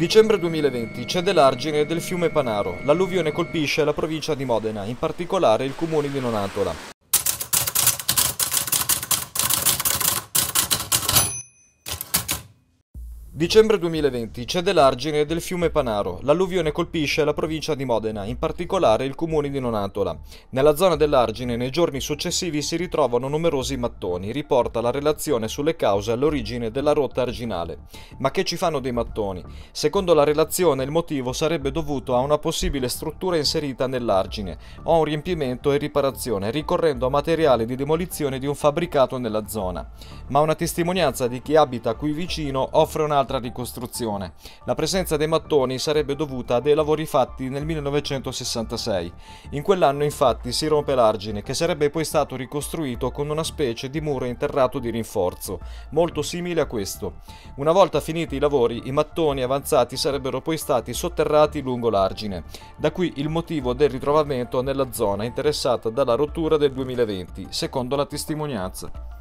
Dicembre 2020, cede l'argine del fiume Panaro. L'alluvione colpisce la provincia di Modena, in particolare il comune di Nonantola. Dicembre 2020, cede l'argine del fiume Panaro. L'alluvione colpisce la provincia di Modena, in particolare il comune di Nonatola. Nella zona dell'argine nei giorni successivi si ritrovano numerosi mattoni, riporta la relazione sulle cause all'origine della rotta arginale. Ma che ci fanno dei mattoni? Secondo la relazione il motivo sarebbe dovuto a una possibile struttura inserita nell'argine o a un riempimento e riparazione, ricorrendo a materiali di demolizione di un fabbricato nella zona. Ma una testimonianza di chi abita qui vicino offre un'altra un'altra ricostruzione. La presenza dei mattoni sarebbe dovuta a dei lavori fatti nel 1966. In quell'anno infatti si rompe l'argine che sarebbe poi stato ricostruito con una specie di muro interrato di rinforzo, molto simile a questo. Una volta finiti i lavori, i mattoni avanzati sarebbero poi stati sotterrati lungo l'argine. Da qui il motivo del ritrovamento nella zona interessata dalla rottura del 2020, secondo la testimonianza.